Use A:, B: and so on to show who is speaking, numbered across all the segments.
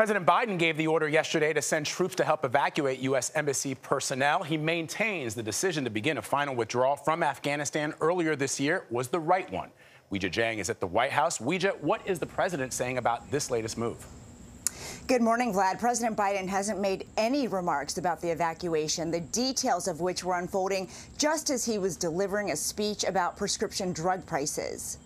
A: President Biden gave the order yesterday to send troops to help evacuate U.S. Embassy personnel. He maintains the decision to begin a final withdrawal from Afghanistan earlier this year was the right one. Weijia Jiang is at the White House. Weijia, what is the president saying about this latest move?
B: Good morning, Vlad. President Biden hasn't made any remarks about the evacuation, the details of which were unfolding just as he was delivering a speech about prescription drug prices.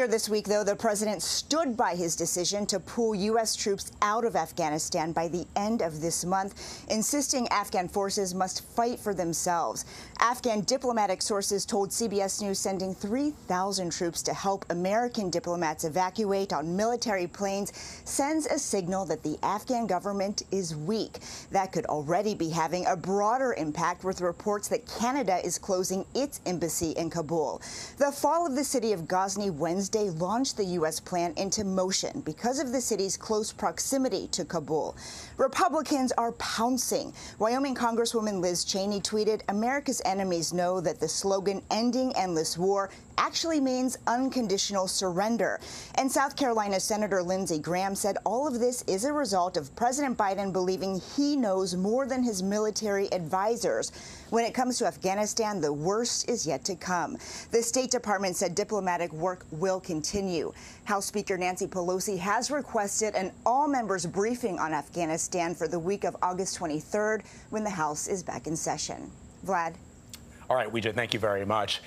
B: Earlier this week, though, the president stood by his decision to pull U.S. troops out of Afghanistan by the end of this month, insisting Afghan forces must fight for themselves. Afghan diplomatic sources told CBS News sending 3,000 troops to help American diplomats evacuate on military planes sends a signal that the Afghan government is weak. That could already be having a broader impact with reports that Canada is closing its embassy in Kabul. The fall of the city of Ghazni Wednesday launched the U.S. plan into motion because of the city's close proximity to Kabul. Republicans are pouncing. Wyoming Congresswoman Liz Cheney tweeted, America's enemies know that the slogan ending endless war actually means unconditional surrender. And South Carolina Senator Lindsey Graham said all of this is a result of President Biden believing he knows more than his military advisors. When it comes to Afghanistan, the worst is yet to come. The State Department said diplomatic work will continue. House Speaker Nancy Pelosi has requested an all members briefing on Afghanistan for the week of August 23rd when the House is back in session. Vlad.
A: All right, Weijia, thank you very much.